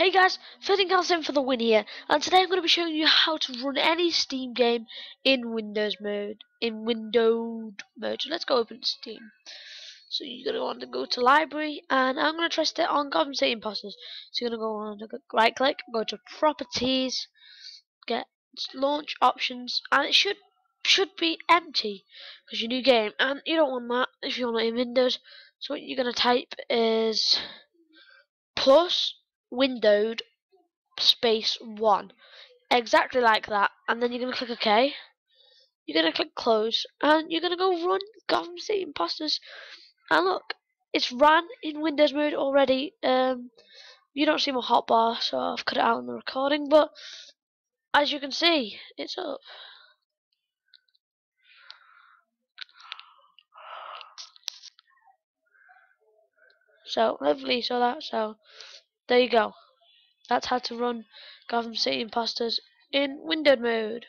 Hey guys, Fitting in for the win here, and today I'm going to be showing you how to run any Steam game in Windows mode, in windowed mode. So let's go open Steam. So you're going to want to go to Library, and I'm going to trust it on Gotham City. So you're going to go on, right click, go to Properties, get Launch Options, and it should should be empty because your new game, and you don't want that if you want it in Windows. So what you're going to type is plus windowed space 1 exactly like that. And then you're going to click OK. You're going to click close. And you're going to go run Gotham City Impostors. And look it's run in Windows mode already. Um, you don't see my hotbar so I've cut it out in the recording. But as you can see it's up. So hopefully you saw that. So there you go that's how to run Gotham City Impostors in windowed mode.